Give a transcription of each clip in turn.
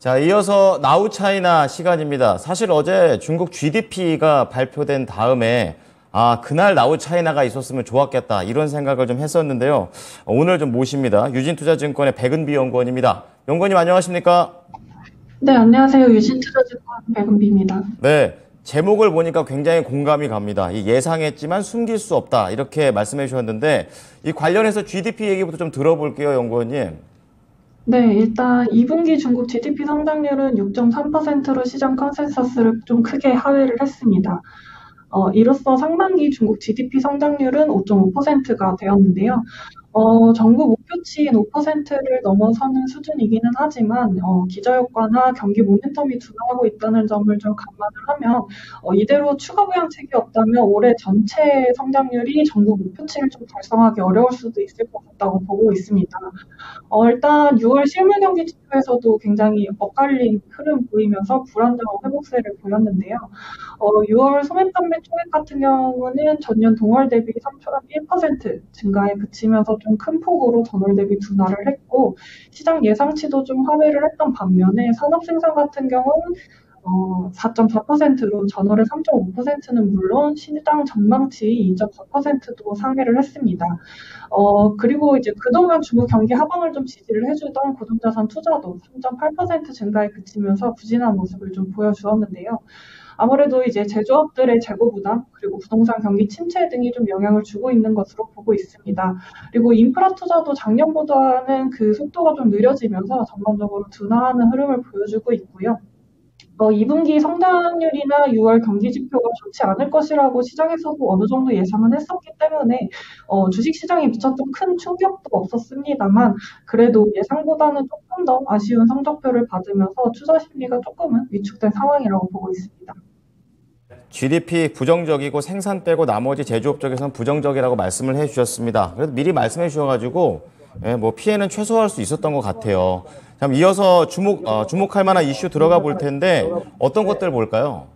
자, 이어서 나우 차이나 시간입니다. 사실 어제 중국 GDP가 발표된 다음에 아, 그날 나우 차이나가 있었으면 좋았겠다. 이런 생각을 좀 했었는데요. 오늘 좀 모십니다. 유진투자증권의 백은비 연구원입니다. 연구원님 안녕하십니까? 네, 안녕하세요. 유진투자증권 백은비입니다. 네. 제목을 보니까 굉장히 공감이 갑니다. 이 예상했지만 숨길 수 없다. 이렇게 말씀해 주셨는데 이 관련해서 GDP 얘기부터 좀 들어볼게요, 연구원님. 네, 일단 2분기 중국 GDP 성장률은 6.3%로 시장 컨센서스를 좀 크게 하회를 했습니다. 어, 이로써 상반기 중국 GDP 성장률은 5.5%가 되었는데요. 어, 정부 목표치인 5%를 넘어서는 수준이기는 하지만 어, 기저효과나 경기 모멘텀이 둔화하고 있다는 점을 좀 감안을 하면 어, 이대로 추가 부양책이 없다면 올해 전체 성장률이 정부 목표치를 좀 달성하기 어려울 수도 있을 것 같다고 보고 있습니다. 어, 일단 6월 실물 경기 지표에서도 굉장히 엇갈린 흐름 보이면서 불안정한 회복세를 보였는데요. 어, 6월 소매 판매 총액 같은 경우는 전년 동월 대비 3.1% 증가에 그치면서 좀 큰 폭으로 전월 대비 둔화를 했고 시장 예상치도 좀 하회를 했던 반면에 산업 생산 같은 경우는 어, 4.4%로 전월의 3.5%는 물론 시장 전망치 2.4%도 상회를 했습니다. 어, 그리고 이제 그동안 중국 경기 하방을 좀 지지를 해주던 고정자산 투자도 3.8% 증가에 그치면서 부진한 모습을 좀 보여주었는데요. 아무래도 이제 제조업들의 재고 부담 그리고 부동산 경기 침체 등이 좀 영향을 주고 있는 것으로 보고 있습니다. 그리고 인프라 투자도 작년보다는 그 속도가 좀 느려지면서 전반적으로 둔화하는 흐름을 보여주고 있고요. 어, 2분기 성장률이나 6월 경기 지표가 좋지 않을 것이라고 시장에서도 어느 정도 예상은 했었기 때문에 어, 주식 시장에 미쳤던 큰 충격도 없었습니다만 그래도 예상보다는 조금 더 아쉬운 성적표를 받으면서 투자 심리가 조금은 위축된 상황이라고 보고 있습니다. GDP 부정적이고 생산 빼고 나머지 제조업 쪽에서는 부정적이라고 말씀을 해주셨습니다. 그래도 미리 말씀해 주셔가지고 예, 뭐 피해는 최소화할 수 있었던 것 같아요. 그럼 이어서 주목 어, 주목할 만한 이슈 들어가 볼 텐데 어떤 것들 볼까요?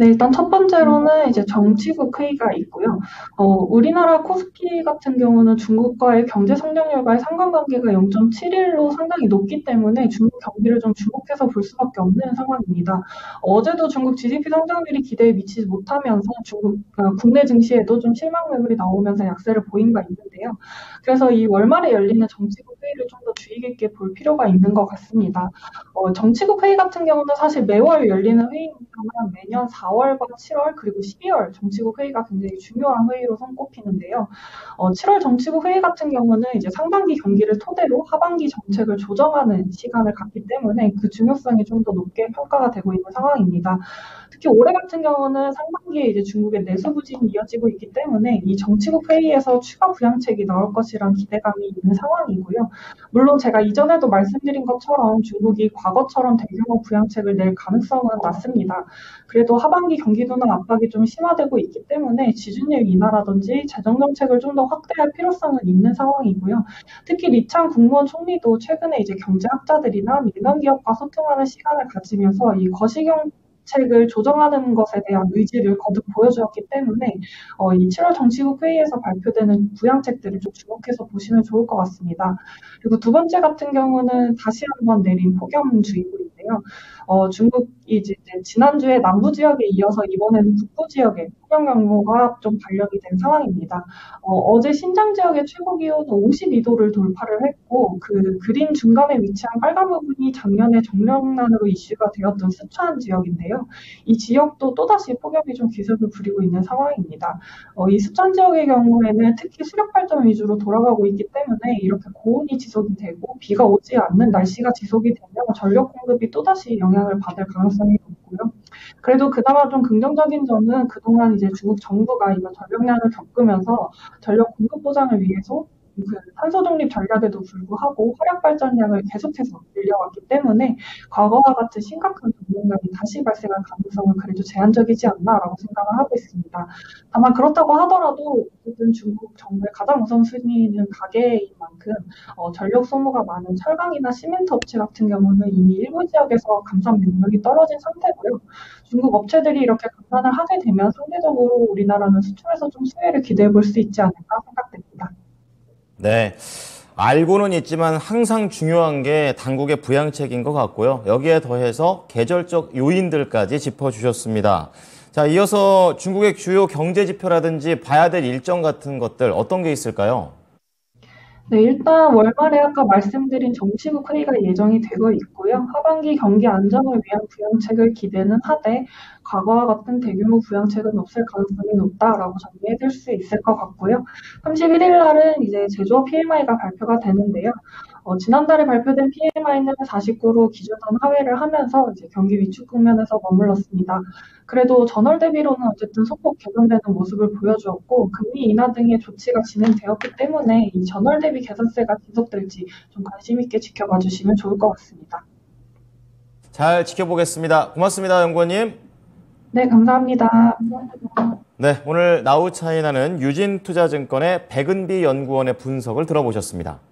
네, 일단 첫 번째로는 이제 정치국 회의가 있고요. 어, 우리나라 코스피 같은 경우는 중국과의 경제 성장률과의 상관관계가 0.71로 상당히 높기 때문에 중국 경기를 좀 주목해서 볼 수밖에 없는 상황입니다. 어제도 중국 GDP 성장률이 기대에 미치지 못하면서 중국 어, 국내 증시에도 좀 실망 매물이 나오면서 약세를 보인 바 있는데 요. 그래서 이 월말에 열리는 정치국 회의를 좀 더 주의 깊게 볼 필요가 있는 것 같습니다. 어, 정치국 회의 같은 경우는 사실 매월 열리는 회의입니다만 매년 4월과 7월 그리고 12월 정치국 회의가 굉장히 중요한 회의로 손꼽히는데요. 어, 7월 정치국 회의 같은 경우는 이제 상반기 경기를 토대로 하반기 정책을 조정하는 시간을 갖기 때문에 그 중요성이 좀 더 높게 평가가 되고 있는 상황입니다. 특히 올해 같은 경우는 상반기에 이제 중국의 내수 부진이 이어지고 있기 때문에 이 정치국 회의에서 추가 부양책 이 나올 것이란 기대감이 있는 상황이고요. 물론 제가 이전에도 말씀드린 것처럼 중국이 과거처럼 대규모 부양책을 낼 가능성은 낮습니다. 그래도 하반기 경기도나 압박이 좀 심화되고 있기 때문에 지준율 인하라든지 재정 정책을 좀 더 확대할 필요성은 있는 상황이고요. 특히 리창 국무원 총리도 최근에 이제 경제학자들이나 민간 기업과 소통하는 시간을 가지면서 이 거시경 정책을 조정하는 것에 대한 의지를 거듭 보여주었기 때문에 어, 이 7월 정치국 회의에서 발표되는 부양책들을 좀 주목해서 보시면 좋을 것 같습니다. 그리고 두 번째 같은 경우는 다시 한번 내린 폭염주의보인데요. 어, 중국이 이제 지난주에 남부 지역에 이어서 이번에는 북부 지역에 폭염 경보가 좀 발령이 된 상황입니다. 어, 제 신장 지역의 최고 기온은 52도를 돌파를 했고 그 그린 중간에 위치한 빨간 부분이 작년에 정령난으로 이슈가 되었던 스촨 지역인데요. 이 지역도 또다시 폭염이 좀 기습을 부리고 있는 상황입니다. 어, 이 스촨 지역의 경우에는 특히 수력 발전 위주로 돌아가고 있기 때문에 이렇게 고온이 지속이 되고 비가 오지 않는 날씨가 지속이 되면 전력 공급이 또다시 영향을 받을 가능성이. 그래도 그나마 좀 긍정적인 점은 그동안 이제 중국 정부가 이번 전력난을 겪으면서 전력 공급 보장을 위해서 그 탄소 중립 전략에도 불구하고 화력 발전량을 계속해서 늘려왔기 때문에 과거와 같은 심각한 전력난이 다시 발생할 가능성은 그래도 제한적이지 않나라고 생각을 하고 있습니다. 다만 그렇다고 하더라도 어쨌든 중국 정부의 가장 우선순위는 가계인 만큼 어, 전력 소모가 많은 철강이나 시멘트 업체 같은 경우는 이미 일부 지역에서 감산 능력이 떨어진 상태고요. 중국 업체들이 이렇게 감산을 하게 되면 상대적으로 우리나라는 수출에서 좀 수혜를 기대해 볼 수 있지 않을까 생각됩니다. 네. 알고는 있지만 항상 중요한 게 당국의 부양책인 것 같고요. 여기에 더해서 계절적 요인들까지 짚어주셨습니다. 자, 이어서 중국의 주요 경제 지표라든지 봐야 될 일정 같은 것들 어떤 게 있을까요? 네, 일단 월말에 아까 말씀드린 정치국 회의가 예정이 되고 있고요. 하반기 경기 안정을 위한 부양책을 기대는 하되 과거와 같은 대규모 부양책은 없을 가능성이 높다라고 정리해둘 수 있을 것 같고요. 31일 날은 이제 제조업 PMI가 발표가 되는데요. 어, 지난달에 발표된 PMI는 49로 기준선 하회를 하면서 이제 경기 위축 국면에서 머물렀습니다. 그래도 전월 대비로는 어쨌든 소폭 개선되는 모습을 보여주었고 금리 인하 등의 조치가 진행되었기 때문에 이 전월 대비 개선세가 지속될지 좀 관심 있게 지켜봐 주시면 좋을 것 같습니다. 잘 지켜보겠습니다. 고맙습니다, 연구원님. 네, 감사합니다. 네, 오늘 나우 차이나는 유진투자증권의 백은비 연구원의 분석을 들어보셨습니다.